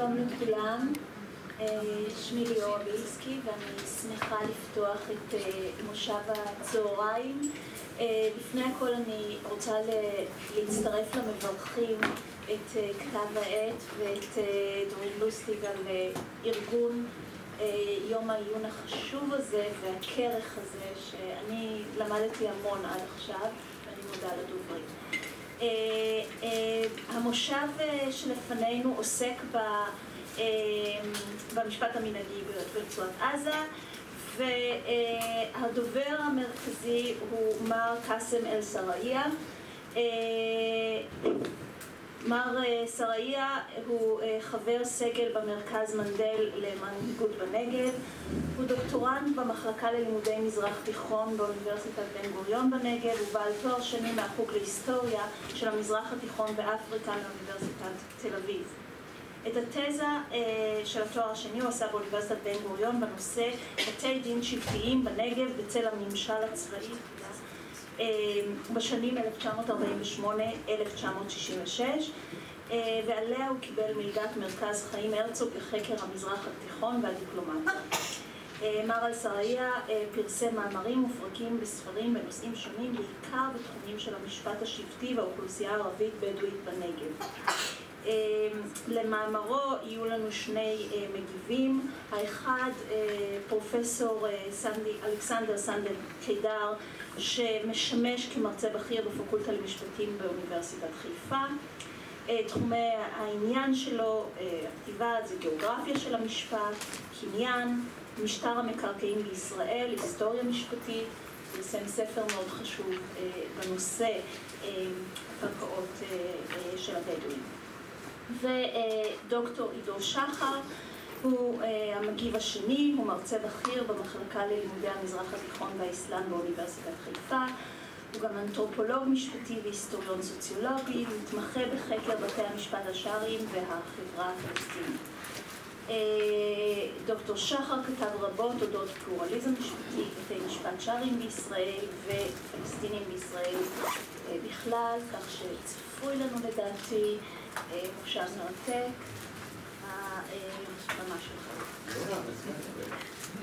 שלום לכולם, שמי ליאורה בילסקי ואני שמחה לפתוח את מושב הצהריים. לפני הכל אני רוצה להצטרף למברכים את כתב העת ואת דורין לוסטיג על ארגון יום העיון החשוב הזה והכרך הזה שאני למדתי המון עד עכשיו ואני מודה לדוברים. המושב שלפנינו עוסק במשפט המנהגי ברצועת עזה והדובר המרכזי הוא מר קאסם אל סרעיה. מר סרעיה הוא חבר סגל במרכז מנדל למנהיגות בנגב, הוא דוקטורנט במחלקה ללימודי מזרח תיכון באוניברסיטת בן גוריון בנגב ובעל תואר שני מהחוג להיסטוריה של המזרח התיכון ואפריקה מאוניברסיטת תל אביב. את התזה של התואר השני הוא עשה באוניברסיטת בן גוריון בנושא בתי דין שבטיים בנגב בצל הממשל הצבאי בשנים 1948-1966 ועליה הוא קיבל מלגת מרכז חיים הרצוג לחקר המזרח התיכון והדיפלומטיה. מר אל סרעיה פרסם מאמרים ופרקים בספרים בנושאים שונים בעיקר בתחומים של המשפט השבטי והאוכלוסייה הערבית בדואית בנגב. למאמרו יהיו לנו שני מגיבים, האחד פרופסור אלכסנדר סנדל קידר שמשמש כמרצה בכיר בפקולטה למשפטים באוניברסיטת חיפה. תחומי העניין שלו, הכתיבה זה גיאוגרפיה של המשפט, קניין, משטר המקרקעין בישראל, היסטוריה משפטית, פרסם ספר מאוד חשוב בנושא הקרקעות של הבדואים. ודוקטור עידו שחר הוא המגיב השני, הוא מרצה בכיר במחלקה ללימודי המזרח התיכון והאסלאם באוניברסיטת חיפה, הוא גם אנתרופולוג משפטי והיסטוריון סוציולוגי, מתמחה בחקר בתי המשפט השרעיים והחברה הפלסטינית. דוקטור שחר כתב רבות אודות פלורליזם משפטי, בתי משפט שרעיים בישראל ופלסטינים בישראל בכלל, כך שצפוי לנו לדעתי מושב מרתק, הבמה שלך.